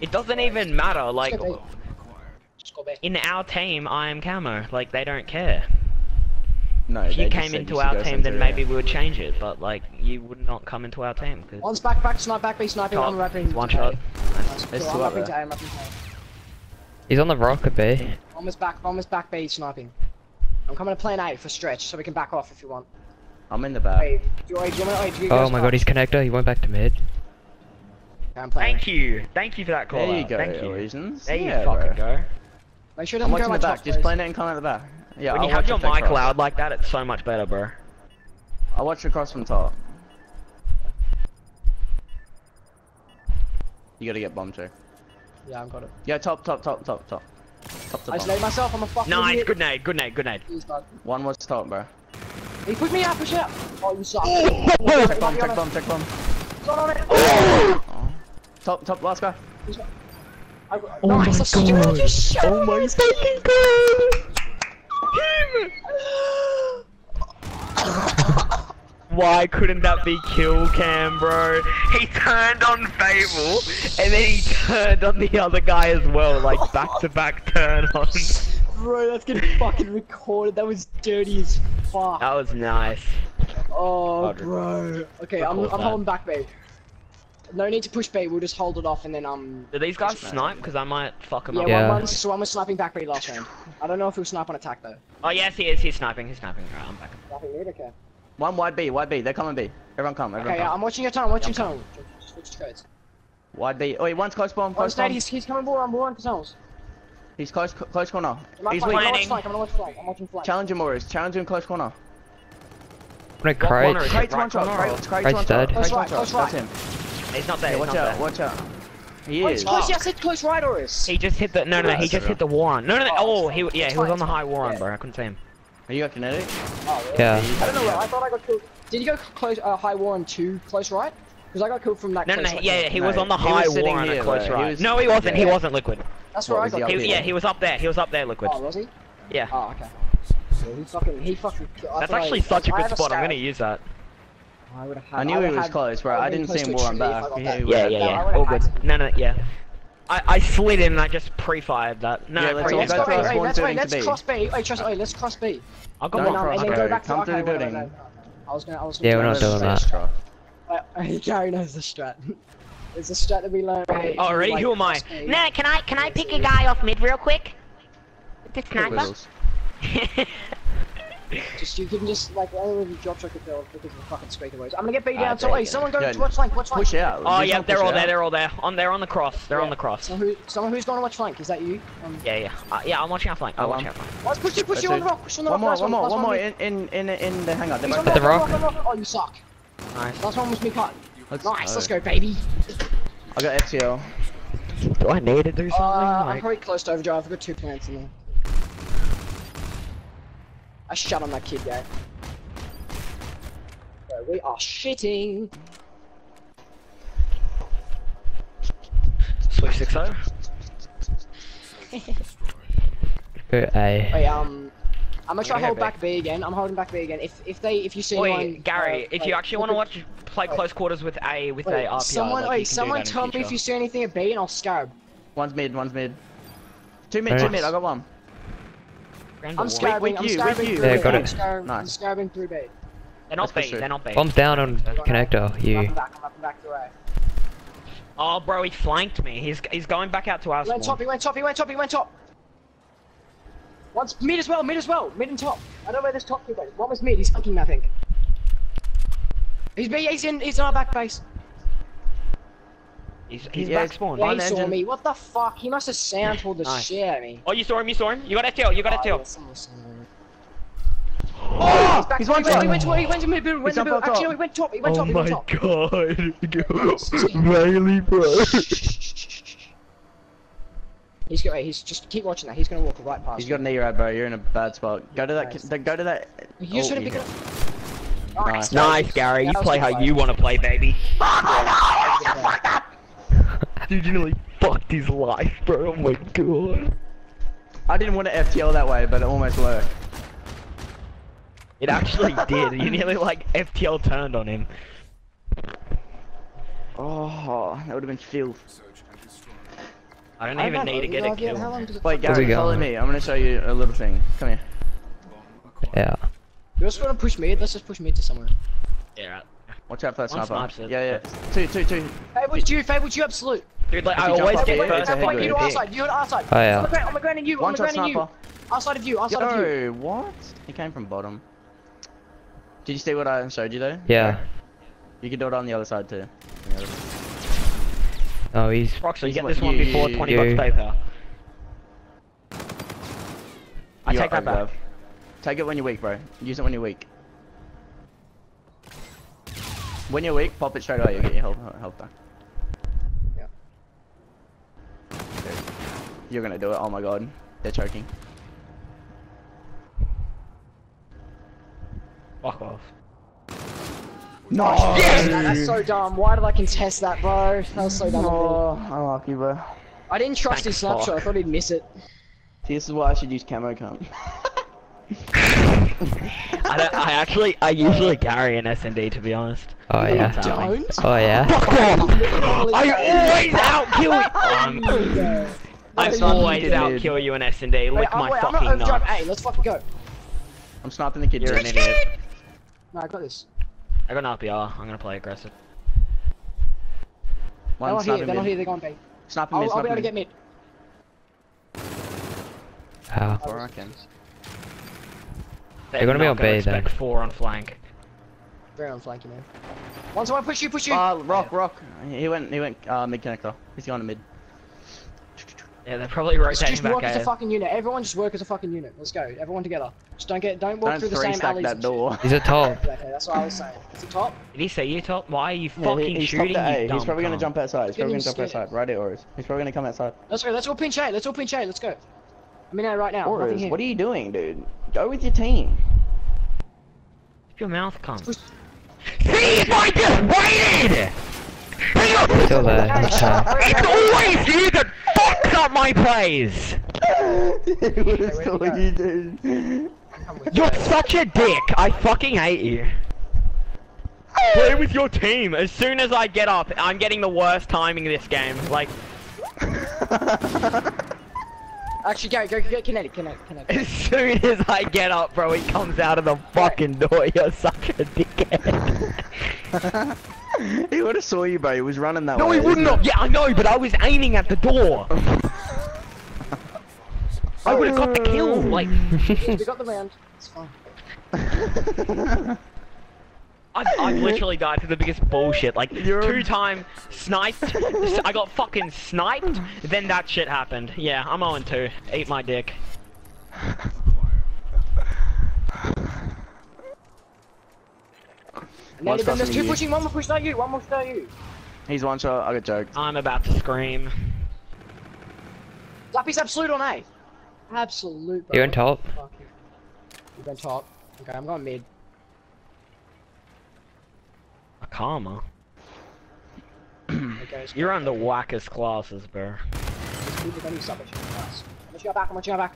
It doesn't even matter. Like Just go B. Just go B. in our team, I am camo. Like they don't care. No, If you came into you our go team, then Centurion. maybe we would change it. But like you would not come into our team. 'cause- One's back, back, snipe, back, B, sniping. Top, I'm one shot. Nice. There's Cool, two I'm up to. A, I'm to A. He's on the rocket B. Bomber's back, bomber's back B, sniping. I'm coming to plan A for stretch, so we can back off if you want. I'm in the back. Wait, do you, wait, do you wait, do you Oh guys my god, he's punch? connector. He went back to mid. Okay, I'm playing. Thank you, thank you for that call. There you out. go, Thank you. Illusions. There you fucking bro. go. Make sure it I'm doesn't watching go the my back. top, Just please. plan it and come out the back. Yeah, when I'll you have watch your mic loud like that, it's so much better, bro. I'll watch it cross from top. You gotta get bomb too. Yeah, I've got it. Yeah, top, top, top, top, top. Top to I just laid myself, I'm a fucking Nice, idiot. good night, good night, good night. One was top, bro. He put me out, push it out. Oh, you suck. Check bomb, check bomb, check bomb. Not on it. Oh. Top, top, last guy. I, oh nice, my god. Oh my fucking God! Why couldn't that be kill cam, bro? He turned on Fable, and then he turned on the other guy as well, like back to back turn on. Bro, that's getting fucking recorded. That was dirty as fuck. That was nice. Oh, bro. Okay, I'm, I'm that. holding back B. No need to push B. We'll just hold it off and then um. Do these guys snipe? Because I might fuck him Yeah, up. Yeah. one, one, so one was sniping back B last round. I don't know if he'll snipe on attack though. Oh yes, he is. He's sniping. He's sniping. Alright, I'm back. Sniping mid, okay. One wide B, wide B. They're coming B. Everyone come, everyone Okay, yeah, come. I'm watching your tunnel. I'm watching your tunnel. Switch codes. Wide B. Oh, wait, one's close bomb, On close stage, bomb. he's, he's coming ball on ball on tunnels. He's close, close corner. I'm He's flank. I'm gonna watch Planning. flank. I'm gonna watch flank. I'm watching flank. Challenge him, Morris. Challenge him close corner. What What corner crate. is it? Craig's right one shot. corner or- Craig's Craig's Craig's one shot. dead. Craig's Close one right, shot. close That's him. He's not there. Yeah, he's watch not out, there. watch out. He Oh, is. it's close. Yes, it's close right, Oris. He just hit the no no no. He just hit the wall run. No no no. Oh, Oh he yeah he was on the high fine. war on bro. I couldn't see him. Are you got kinetic? Oh, really? Yeah. I don't know. where- I thought I got killed. Did you go close uh, high war on two close right? Because I got killed from that. No no close no. right Yeah yeah. He No, was on the high sitting war on here, close though. He right. was- No he wasn't. He Yeah. wasn't liquid. That's What, where I was got up He, killed. yeah he was up there. He was up there liquid. Oh, was he? Yeah. Oh, okay. So he fucking, he fucking. That's thought I- actually such a good have spot. I'm gonna use that. I would have had. I knew would he was had- close, bro. would've I didn't see him to on tree if I back. got He that. was- Yeah yeah yeah. All good. No no yeah. I I slid in and I just pre-fired that. No Yeah, let's Let's go go, wait, wait, let's wait, building let's B. cross B. Wait, trust, wait, let's cross B. I'll go No, And, no, um, and then go back to Come okay, through the wait, wait, building. wait, wait. I was gonna, I was gonna. Yeah, we're not that. doing that. Uh, Gary knows the strat. It's a strat that we learned. Oh, already? like, Who am I? cross No, can I can I pick a guy off mid real quick? The sniper. Whittles. Just you can just like only when you drop shot kill because of the fucking speaker waves. I'm gonna get beat Ah, down. So hey, someone go Yeah, to watch flank. Watch flank. Push out. Oh yeah, they're all out. there. They're all there. On they're on the cross. They're on the cross. So who, someone who's going to watch flank? Is that you? Um, Yeah yeah. Uh, yeah I'm watching our flank. I'm Oh, watching um, our flank. let's push you, push That's you on the rock. Push on the One rock. more, last one more, last one more in in in in the hangar. They're both on At the rock, rock? on rock, on rock. Oh, you suck. Nice. Last one was me cut. Nice, let's go. go, baby. I got FTL. Do I need to do something? Uh, I'm probably close to overdrive. I've got two plants in there. I shot on that kid, guy. Bro, we are shitting. Switch six oh. Go A. Wait, um, I'm gonna try Okay, hold B. back B again. I'm holding back B again. If if they if you see Wait, anyone, Gary, uh, if like, you actually want to watch play wait. close quarters with A with Wait, a RPR, someone, like, wait, you can do someone that tell me if you see anything at B and I'll scarab. One's mid, one's mid. Two mid, Nice. two mid. I got one. Random I'm wall. scarabing. with I'm you, with you. through Yeah, B. got I'm it. scarab- I'm Nice. through B. They're not Let's B. They're not B. Bombs down on connector. I'm You. back. I'm up back to A. Oh, bro, he flanked me. He's he's going back out to our He went top. He went top. He went top. He went top. One's mid as well. Mid as well. Mid and top. I don't know where this top two went. One was mid. He's fucking. I think. He's He's in. He's in our back base. He's he's Yeah, back spawn. Yeah, he saw engine. me. What the fuck? He must have sound pulled the Nice. shit out of me. Oh, you saw him. You saw him. You got FTL. You got Oh, yeah, FTL. someone. Oh, He's back. he's one went, shot. he went to he went to mid. He went to up mid. top. Actually, no, he went top. He went Oh top. He went my god. Bailey, bro. He's go. Wait, he's just keep watching that. He's gonna walk right past. He's got an E-rad, bro. You're in a bad spot. Go to that. Go to that. you. You just oh, heard him you pick it hit. up. Nice. Nice, Gary. You play how you want to play, baby. Dude, you nearly fucked his life, bro. Oh my god. I didn't want to FTL that way, but it almost worked. It actually did. You nearly like FTL turned on him. Oh, that would have been filth. I don't I even don't need to get no a idea kill. How long does it Wait, Where's he Gary, follow me. I'm gonna show you a little thing. Come here. Yeah. You also want to push mid? Let's just push mid to somewhere. Yeah, right. Watch out for that One sniper. snipes it. Yeah, yeah. Two, two, two. Fable's you, Fable's you, absolute. Dude, like I always up get here, Wait, wait, first. wait, wait, you to grip. our side, you to our side. Oh, yeah. On the ground, on the ground and you, on the ground and you. Outside of you, outside of you. Yo, what? He came from bottom. Did you see what I showed you though? Yeah. You can do it on the other side too. On the other side. Oh, he's. Roxy, He's get this one you- before 20 you- bucks PayPal. I take that it, back. Take it when you're weak, bro. Use it when you're weak. When you're weak, pop it straight away. You get your health, health back. Yeah. Dude, You're gonna do it. Oh my god, they're choking. Fuck off. No. Yes! That's so dumb. Why did I contest that, bro? That was so dumb. of me. Oh, unlucky, bro. I didn't trust his Thank snapshot. I thought he'd miss it. See, this is why I should use camo cam. I, don't, I actually, I usually carry an S&D to be honest. Oh, yeah. Don't. Oh, yeah. Fuck off! I always outkill you! Um, I That's not always needed. outkill you in S&D. Wait, Lick I'm, my wait, I'm fucking gonna nuts. A. Let's fucking go. I'm sniping the kid. You're an idiot. No, I got this. I got an RPR. I'm gonna play aggressive. They're One not here. They're not here. They're going B. Sniping I'll, mid, I'll be able to get mid. mid. How? Four seconds. They're gonna be on gonna B then. four on flank. Very on flank, you man. Once I push you, push you. Oh, rock, rock. He went, he went uh, mid connector. He's going to mid. Yeah, they're probably Just, rotating just back work as a A. fucking unit. Everyone just work as a fucking unit. Let's go. Everyone together. Just don't get, don't walk Don't through the same stack alleys. that and shit. door. He's a top. Okay, that's what I was saying. Is it top? Did he say you top? Why are you Yeah, fucking he, he's shooting top to you A. He's probably gonna cunt? jump outside. He's probably gonna jump scared. outside. Right at Oris. He's probably gonna come outside. Let's go. Let's all pinch A. Let's all pinch A. Let's go. I'm in A right now. Oris, here. what are you doing, dude? Go with your team. Keep your mouth cunt. Push- See I just waited! Still there. Hey, That's shut how. up. It's always you that fucks up my plays! it was where'd still he go? you, dude. Come with You're such a dick! I fucking hate you. Play with your team. As soon as I get up, I'm getting the worst timing this game. Like, Actually, go, go, go, kinetic, kinetic, kinetic. as soon as I get up, bro, he comes out of the fucking door. You're such a dickhead. he would have saw you, bro. He was running that no, way. he wouldn't have. Yeah, I know, but I was aiming at the door. I would have got the kill. Like, we got the round. It's fine. I've, I've literally died to the biggest bullshit. Like, You're- two time sniped. I got fucking sniped. Then that shit happened. Yeah, I'm 0 2. Eat my dick. Native, and there's two you. pushing. One more push, not you. One more push, not you. He's one shot. I got joked. I'm about to scream. Lappy's absolute on A. Absolute. Bro. You're in top. You. You going top. Okay, I'm going mid. A karma. Okay, so You're on the wackest classes, bro. these people don't need submission. Nice. I'm gonna back. I'm gonna back.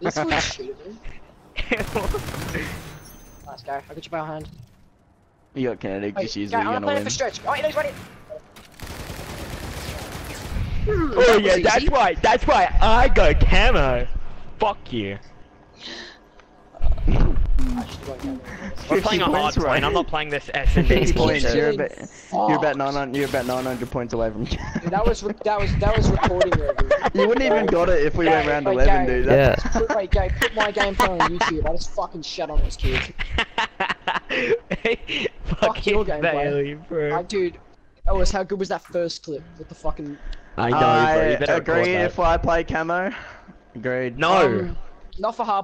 This was shit, dude. Nice go. I got your bow hand. You got kinetic. Wait, Just use go, it. I'm You're gonna gonna it win. for stretch. Oh, he's ready. oh yeah, that's why. That's why I go camo. Fuck you. Actually, wait, no, no, We're playing a hard points, right? plane. I'm not playing this S and Fifty D points. bullshit. You're Getting about, you're about fucked. 900. You're about 900 points away from. no. Dude, that was that was that was recording you wouldn't even got it if we went Gay, round wait, 11, Gay, dude. Yeah. That's, Put, wait, Gay, put my gameplay on YouTube. I just fucking shut on those kids. Fuck your you, gameplay. Bailey, bro. I, dude, oh, was how good was that first clip with the fucking? I know, bro. You I better agree if I play camo. Agreed. No. Um, not for hard.